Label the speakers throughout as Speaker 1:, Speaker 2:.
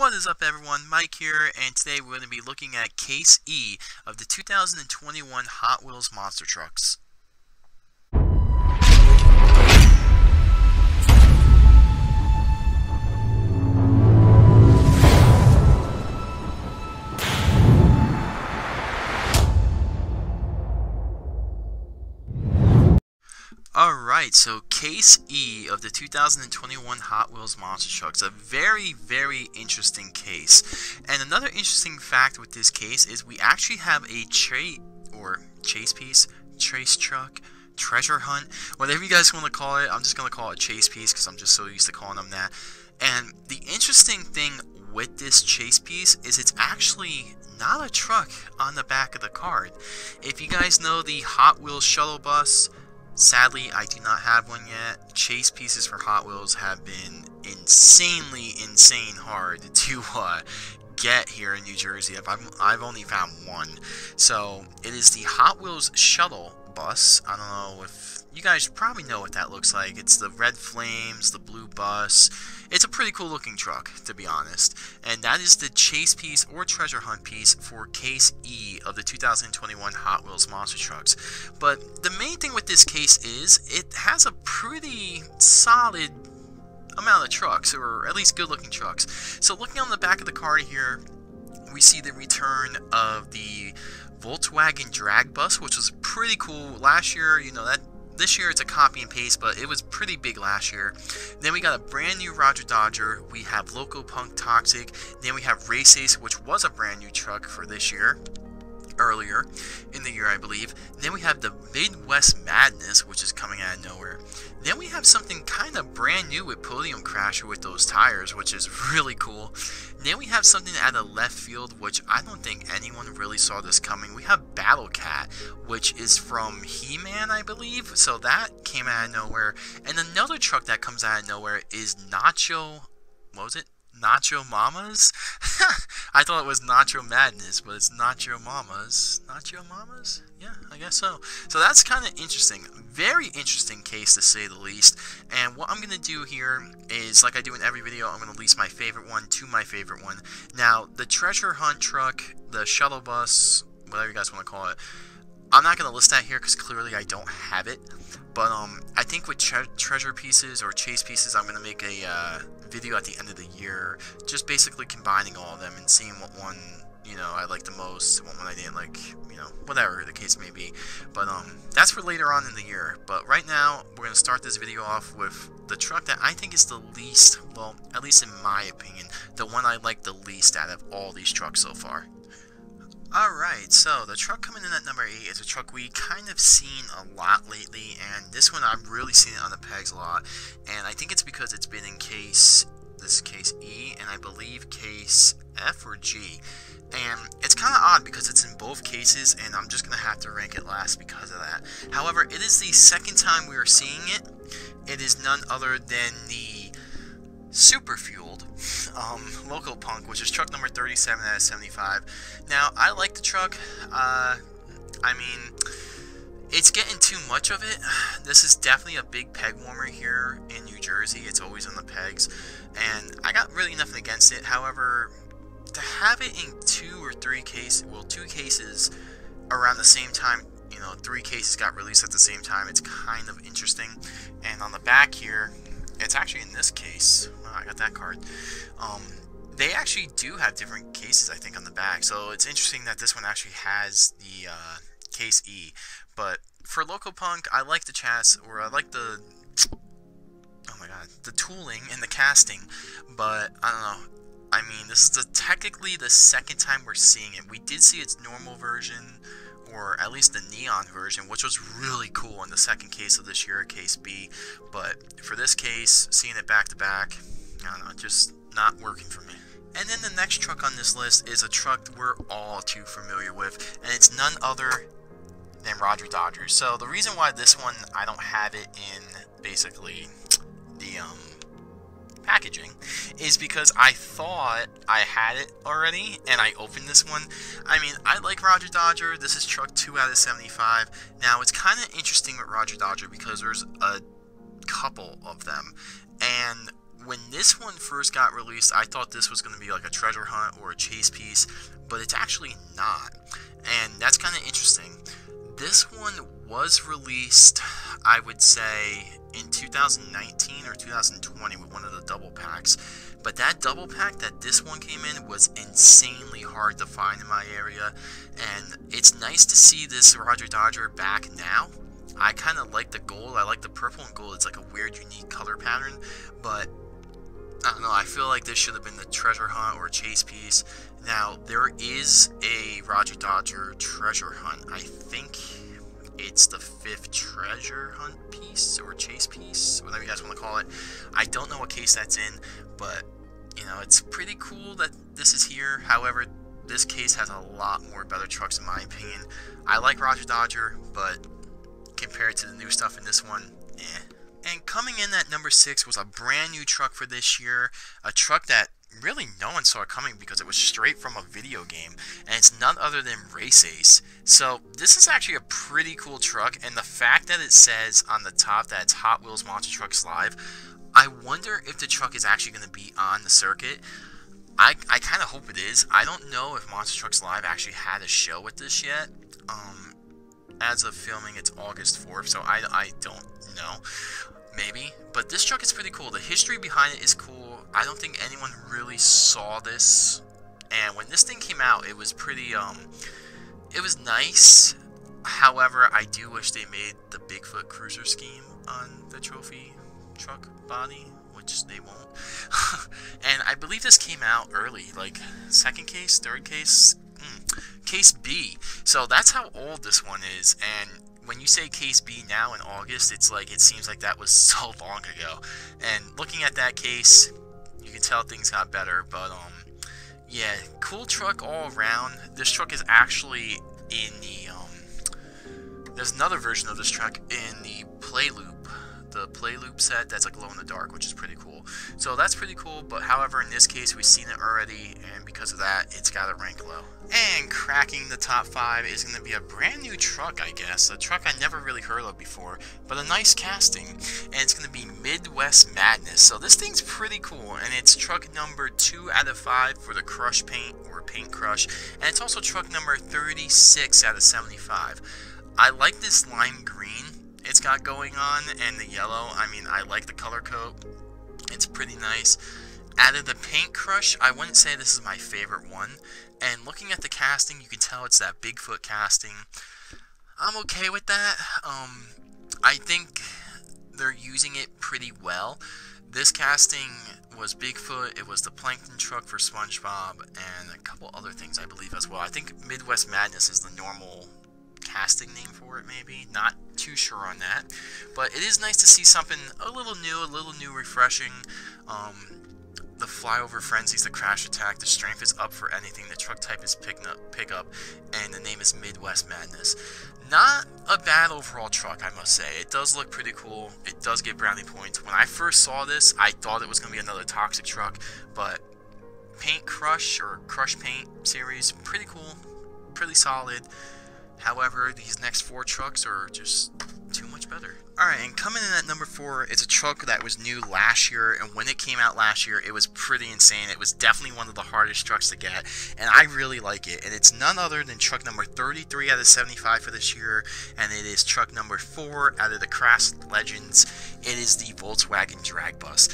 Speaker 1: What is up everyone, Mike here, and today we're going to be looking at Case E of the 2021 Hot Wheels Monster Trucks. Alright, so Case E of the 2021 Hot Wheels Monster Trucks. A very, very interesting case. And another interesting fact with this case is we actually have a or chase piece, trace truck, treasure hunt, whatever you guys want to call it. I'm just going to call it chase piece because I'm just so used to calling them that. And the interesting thing with this chase piece is it's actually not a truck on the back of the card. If you guys know the Hot Wheels shuttle bus, Sadly, I do not have one yet. Chase pieces for Hot Wheels have been insanely, insane hard to uh, get here in New Jersey. I've, I've only found one. So, it is the Hot Wheels Shuttle bus. I don't know if you guys probably know what that looks like. It's the red flames, the blue bus. It's a pretty cool looking truck, to be honest. And that is the chase piece or treasure hunt piece for Case E of the 2021 Hot Wheels Monster Trucks. But the main thing with this case is it has a pretty solid amount of trucks, or at least good looking trucks. So looking on the back of the card here, we see the return of the Volkswagen drag bus, which was pretty cool last year. You know that this year it's a copy and paste, but it was pretty big last year. Then we got a brand new Rodger Dodger. We have Loco Punk Toxic. Then we have Race Ace, which was a brand new truck for this year earlier in the year, I believe. Then we have the Midwest Madness, which is coming out of nowhere. Then we have something kind of brand new with Podium Crasher with those tires, which is really cool. Then we have something out of left field, which I don't think anyone really saw this coming. We have Battle Cat, which is from He-Man, I believe. So that came out of nowhere. And another truck that comes out of nowhere is Nacho. What was it? Nacho Mamas? I thought it was Nacho Madness, but it's Nacho Mamas. Nacho Mamas? Yeah, I guess so. So that's kind of interesting. Very interesting case to say the least. And what I'm going to do here is, like I do in every video, I'm going to list my favorite one to my favorite one. Now, the treasure hunt truck, the shuttle bus, whatever you guys want to call it, I'm not going to list that here because clearly I don't have it. But um, I think with tre treasure pieces or chase pieces, I'm going to make a uh, video at the end of the year, just basically combining all of them and seeing what one, you know, I like the most, what one I didn't like, you know, whatever the case may be. But um, that's for later on in the year. But right now, we're going to start this video off with the truck that I think is the least, well, at least in my opinion, the one I like the least out of all these trucks so far. Alright, so the truck coming in at number 8 is a truck we kind of seen a lot lately, and this one I've really seen it on the pegs a lot, and I think it's because it's been in case, this case E, and I believe case F or G, and it's kind of odd because it's in both cases, and I'm just going to have to rank it last because of that. However, it is the second time we are seeing it. It is none other than the super fueled um, Loco Punk, which is truck number 37 out of 75. Now, I like the truck. Uh, I mean, it's getting too much of it. This is definitely a big peg warmer here in New Jersey. It's always on the pegs, and I got really nothing against it. However, to have it in two or three cases, well, two cases around the same time, you know, three cases got released at the same time, it's kind of interesting. And on the back here, it's actually in this case. Oh, I got that card. Um, they actually do have different cases, I think, on the back. So it's interesting that this one actually has the uh, case E. But for Loco Punk, I like the chassis, or I like the oh my god, the tooling and the casting. But I don't know. I mean, this is the, technically the second time we're seeing it. We did see its normal version or at least the neon version, which was really cool in the second case of this year, case B. But for this case, seeing it back to back, I don't know, just not working for me. And then the next truck on this list is a truck we're all too familiar with, and it's none other than Rodger Dodger. So the reason why this one I don't have it in basically the um, packaging is because I thought I had it already and I opened this one. I mean, I like Rodger Dodger. This is truck 2 out of 75. Now, it's kind of interesting with Rodger Dodger because there's a couple of them. And when this one first got released, I thought this was going to be like a treasure hunt or a chase piece, but it's actually not. And that's kind of interesting. This one was released, I would say, in 2019 or 2020 with one of the double packs. But that double pack that this one came in was insanely hard to find in my area. And it's nice to see this Rodger Dodger back now. I kind of like the gold. I like the purple and gold. It's like a weird, unique color pattern. But I don't know. I feel like this should have been the treasure hunt or chase piece. Now, there is a Rodger Dodger treasure hunt. I think it's the fifth treasure hunt piece or chase piece, whatever you guys want to call it. I don't know what case that's in, but you know, it's pretty cool that this is here. However, this case has a lot more better trucks in my opinion. I like Rodger Dodger, but compared to the new stuff in this one, eh. And coming in at number six was a brand new truck for this year, a truck that really no one saw it coming because it was straight from a video game, and it's none other than Race Ace. So this is actually a pretty cool truck, and the fact that it says on the top that it's Hot Wheels Monster Trucks Live, I wonder if the truck is actually going to be on the circuit. I, I kind of hope it is. I don't know if Monster Trucks Live actually had a show with this yet. Um, as of filming, it's August 4th, so I, I don't know. Maybe. But this truck is pretty cool. The history behind it is cool. I don't think anyone really saw this. And when this thing came out, it was pretty, um, it was nice. However, I do wish they made the Bigfoot Cruiser scheme on the trophy truck body, which they won't. and I believe this came out early, like second case, third case, mm, case B. So that's how old this one is. And when you say case B now in August, it's like it seems like that was so long ago. And looking at that case, can tell things got better. But um, yeah, cool truck all around. This truck is actually in the um. There's another version of this truck in the Play Loop the play loop set that's like glow in the dark, which is pretty cool. So that's pretty cool, but however, in this case, we've seen it already, and because of that, it's got a rank low. And cracking the top 5 is going to be a brand new truck, I guess. A truck I never really heard of before, but a nice casting. And it's going to be Midwest Madness. So this thing's pretty cool, and it's truck number 2 out of 5 for the Crush Paint, or Paint Crush. And it's also truck number 36 out of 75. I like this lime green it's got going on, and the yellow, I mean, I like the color coat. It's pretty nice. Out of the Paint Crush, I wouldn't say this is my favorite one. And looking at the casting, you can tell it's that Bigfoot casting. I'm okay with that. Um, I think they're using it pretty well. This casting was Bigfoot, it was the Plankton truck for SpongeBob, and a couple other things I believe as well. I think Midwest Madness is the normal casting name for it, maybe. Not too sure on that. But it is nice to see something a little new, a little new, refreshing. Um, the flyover frenzies, the crash attack, the strength is up for anything, the truck type is pick up, pick up, and the name is Midwest Madness. Not a bad overall truck, I must say. It does look pretty cool. It does get brownie points. When I first saw this, I thought it was going to be another toxic truck, but Paint Crush or Crush Paint series, pretty cool, pretty solid. However, these next four trucks are just too much better. Alright, and coming in at number four is a truck that was new last year, and when it came out last year, it was pretty insane. It was definitely one of the hardest trucks to get, and I really like it. And it's none other than truck number 33 out of 75 for this year, and it is truck number four out of the Crash Legends. It is the Volkswagen Drag Bus.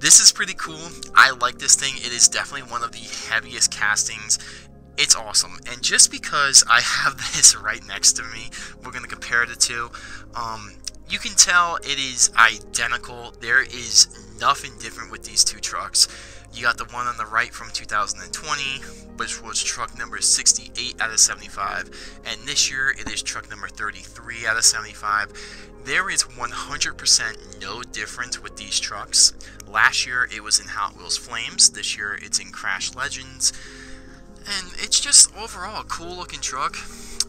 Speaker 1: This is pretty cool. I like this thing. It is definitely one of the heaviest castings it's awesome. And just because I have this right next to me, we're going to compare the two. Um, you can tell it is identical. There is nothing different with these two trucks. You got the one on the right from 2020, which was truck number 68 out of 75, and this year it is truck number 33 out of 75. There is 100% no difference with these trucks. Last year it was in Hot Wheels Flames, this year it's in Crash Legends. And it's just overall a cool looking truck.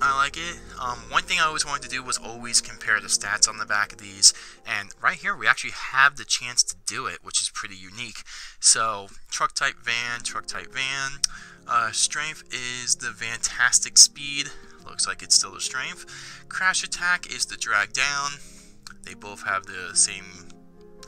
Speaker 1: I like it. Um, one thing I always wanted to do was always compare the stats on the back of these. And right here, we actually have the chance to do it, which is pretty unique. So, truck type van, truck type van. Uh, strength is the fantastic speed. Looks like it's still a strength. Crash attack is the drag down. They both have the same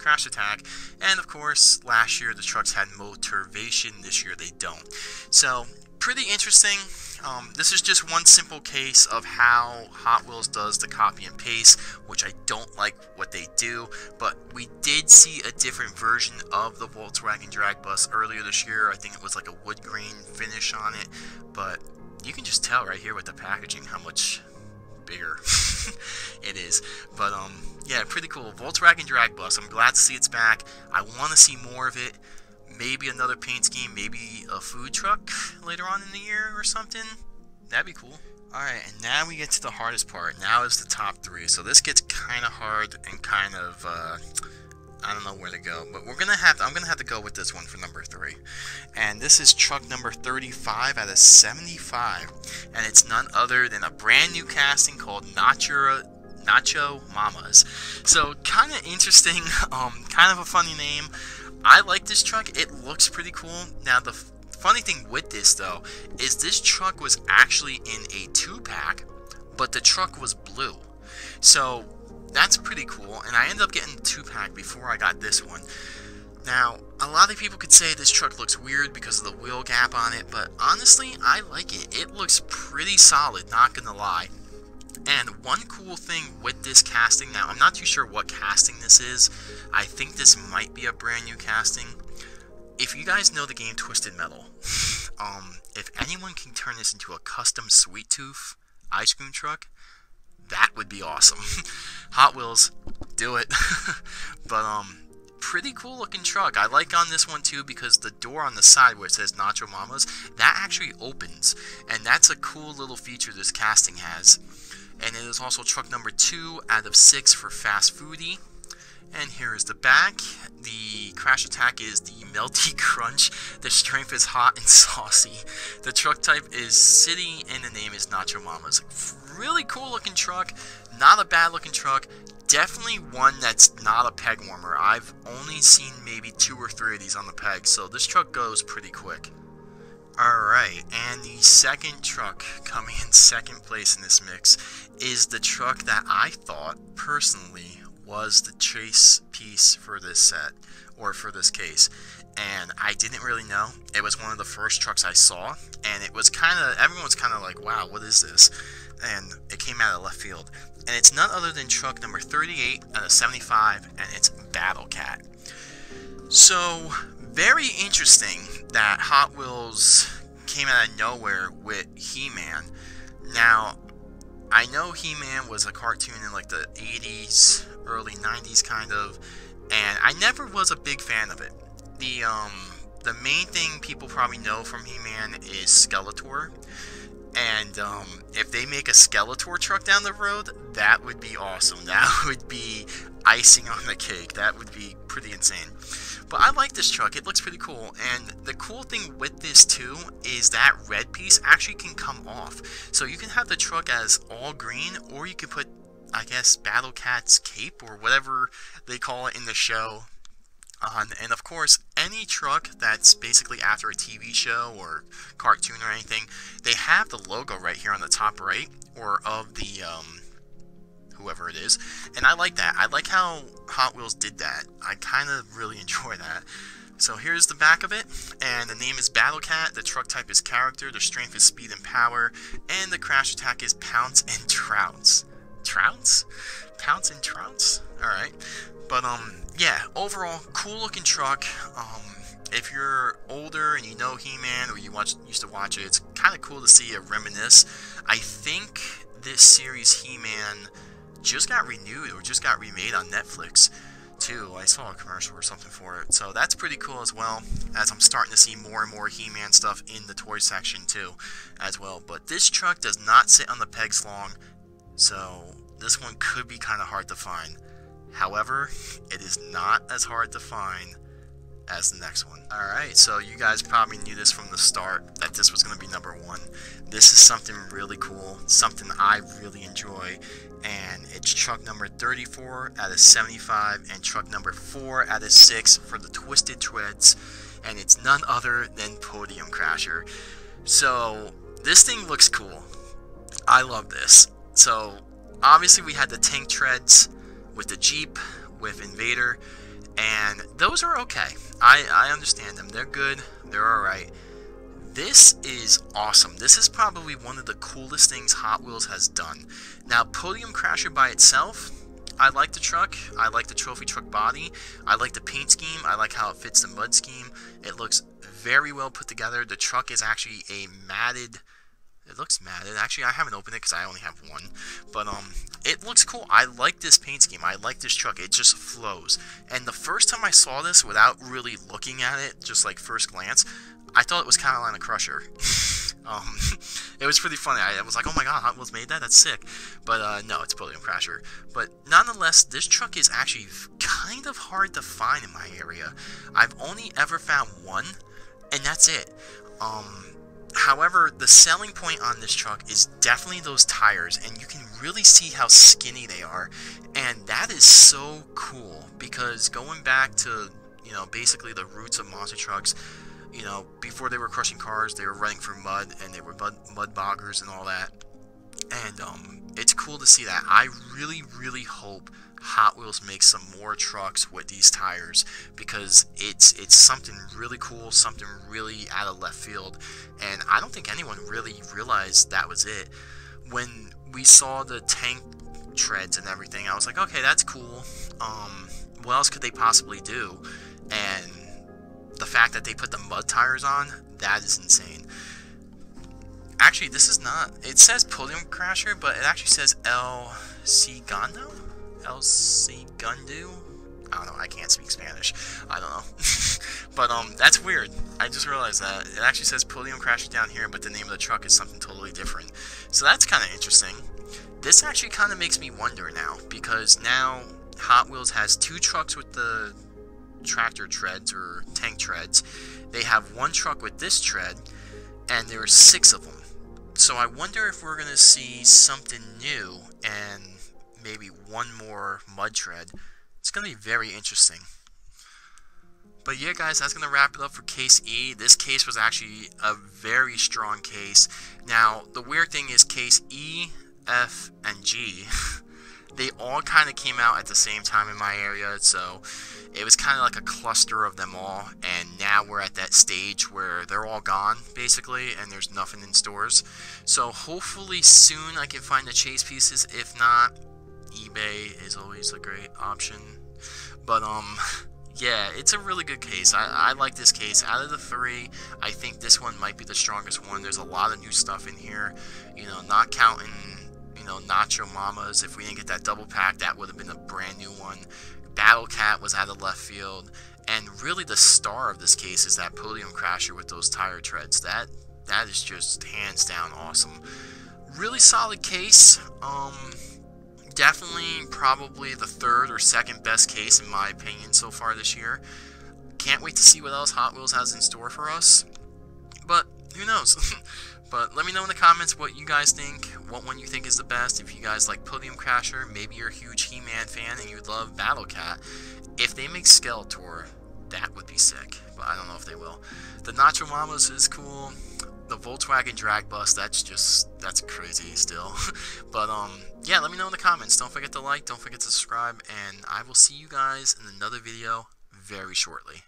Speaker 1: Crash Attack. And of course, last year the trucks had motivation, this year they don't. So, pretty interesting. Um, this is just one simple case of how Hot Wheels does the copy and paste, which I don't like what they do, but we did see a different version of the Volkswagen Drag Bus earlier this year. I think it was like a wood grain finish on it, but you can just tell right here with the packaging how much bigger it is. But um, yeah, pretty cool. Volkswagen Drag Bus. I'm glad to see it's back. I want to see more of it. Maybe another paint scheme. Maybe a food truck later on in the year or something. That'd be cool. Alright, and now we get to the hardest part. Now is the top three. So this gets kind of hard and kind of, uh, I don't know where to go. But we're gonna have to, I'm gonna have to go with this one for number three. And this is truck number 35 out of 75. And it's none other than a brand new casting called Nacho, Nacho Mamas. So kind of interesting, um, kind of a funny name. I like this truck. It looks pretty cool. Now the funny thing with this though is this truck was actually in a two pack, but the truck was blue. So that's pretty cool. And I ended up getting the two pack before I got this one. Now, a lot of people could say this truck looks weird because of the wheel gap on it, but honestly, I like it. It looks pretty solid, not gonna lie. And one cool thing with this casting, now I'm not too sure what casting this is. I think this might be a brand new casting. If you guys know the game Twisted Metal, um, if anyone can turn this into a custom Sweet Tooth ice cream truck, that would be awesome. Hot Wheels, do it. but um, pretty cool looking truck. I like on this one too because the door on the side where it says Nacho Mamas, that actually opens. And that's a cool little feature this casting has. And it is also truck number two out of six for Fast Foodie. And here is the back. The crash attack is the Melty Crunch. The strength is hot and saucy. The truck type is City, and the name is Nacho Mamas. Really cool looking truck. Not a bad looking truck. Definitely one that's not a peg warmer. I've only seen maybe two or three of these on the peg, so this truck goes pretty quick. Alright, and the second truck coming in second place in this mix is the truck that I thought, personally, was the chase piece for this set, or for this case. And I didn't really know. It was one of the first trucks I saw, and it was kind of, everyone was kind of like, wow, what is this? And it came out of left field. And it's none other than truck number 38 out of 75, and it's Battle Cat. So, very interesting that Hot Wheels came out of nowhere with He-Man. Now, I know He-Man was a cartoon in like the 80s, early 90s kind of, and I never was a big fan of it. The um the main thing people probably know from He-Man is Skeletor. And um, if they make a Skeletor truck down the road, that would be awesome. That would be icing on the cake. That would be pretty insane. But I like this truck. It looks pretty cool. And the cool thing with this too is that red piece actually can come off. So you can have the truck as all green or you can put, I guess, Battle Cat's cape or whatever they call it in the show on. And of course, any truck that's basically after a TV show or cartoon or anything, they have the logo right here on the top right or of the um, whoever it is. And I like that. I like how Hot Wheels did that. I kind of really enjoy that. So here's the back of it, and the name is Battle Cat, the truck type is Character, the strength is Speed and Power, and the crash attack is Pounce and Trounce. Trounce? Pounce and Trounce? Alright. But, um, yeah, overall, cool looking truck. Um, if you're older and you know He-Man or you watch, used to watch it, it's kind of cool to see a reminisce. I think this series He-Man just got renewed or just got remade on Netflix too. I saw a commercial or something for it. So that's pretty cool as well, as I'm starting to see more and more He-Man stuff in the toy section too, as well. But this truck does not sit on the pegs long, so this one could be kind of hard to find. However, it is not as hard to find as the next one. Alright, so you guys probably knew this from the start, that this was going to be number one. This is something really cool, something I really enjoy, and it's truck number 34 out of 75 and truck number 4 out of 6 for the Twisted Treads, and it's none other than Podium Crasher. So, this thing looks cool. I love this. So, obviously we had the tank treads with the Jeep, with Invader, and those are okay. I, I understand them. They're good. They're alright. This is awesome. This is probably one of the coolest things Hot Wheels has done. Now, Podium Crasher by itself, I like the truck. I like the trophy truck body. I like the paint scheme. I like how it fits the mud scheme. It looks very well put together. The truck is actually a matted it looks mad. And Actually, I haven't opened it because I only have one. But, um, it looks cool. I like this paint scheme. I like this truck. It just flows. And the first time I saw this without really looking at it, just like first glance, I thought it was Carolina Crusher. um, it was pretty funny. I, was like, oh my god, Hot Wheels made that? That's sick. But uh, no, it's Podium Crasher. But nonetheless, this truck is actually kind of hard to find in my area. I've only ever found one, and that's it. Um, however, the selling point on this truck is definitely those tires, and you can really see how skinny they are. And that is so cool because going back to, you know, basically the roots of monster trucks, you know, before they were crushing cars, they were running through mud and they were mud, mud boggers and all that. And um, it's cool to see that. I really, really hope Hot Wheels makes some more trucks with these tires because it's it's something really cool, something really out of left field, and I don't think anyone really realized that was it. When we saw the tank treads and everything, I was like, okay, that's cool. Um, what else could they possibly do? And the fact that they put the mud tires on, that is insane. Actually, this is not. It says Podium Crasher, but it actually says El Segundo? El Segundo? I don't know. I can't speak Spanish. I don't know. but um, that's weird. I just realized that it actually says Podium Crasher down here, but the name of the truck is something totally different. So that's kind of interesting. This actually kind of makes me wonder now because now Hot Wheels has two trucks with the tractor treads or tank treads. They have one truck with this tread, and there are six of them. So I wonder if we're going to see something new and maybe one more mud tread. It's going to be very interesting. But yeah, guys, that's going to wrap it up for Case E. This case was actually a very strong case. Now, the weird thing is Case E, F, and G, they all kind of came out at the same time in my area, so it was kind of like a cluster of them all, and now we're at that stage where they're all gone, basically, and there's nothing in stores. So hopefully soon I can find the chase pieces. If not, eBay is always a great option. But, um, yeah, it's a really good case. I, I like this case. Out of the three, I think this one might be the strongest one. There's a lot of new stuff in here, you know, not counting you know, Nacho Mamas. If we didn't get that double pack, that would have been a brand new one. Battle Cat was out of left field, and really the star of this case is that Podium Crasher with those tire treads. That that is just hands down awesome. Really solid case. Um, definitely probably the third or second best case in my opinion so far this year. Can't wait to see what else Hot Wheels has in store for us. But who knows? But let me know in the comments what you guys think, what one you think is the best. If you guys like Podium Crasher, maybe you're a huge He-Man fan and you love Battle Cat. If they make Skeletor, that would be sick. But I don't know if they will. The Nacho Mamas is cool. The Volkswagen Drag Bus, that's just, that's crazy still. but, um, yeah, let me know in the comments. Don't forget to like, don't forget to subscribe, and I will see you guys in another video very shortly.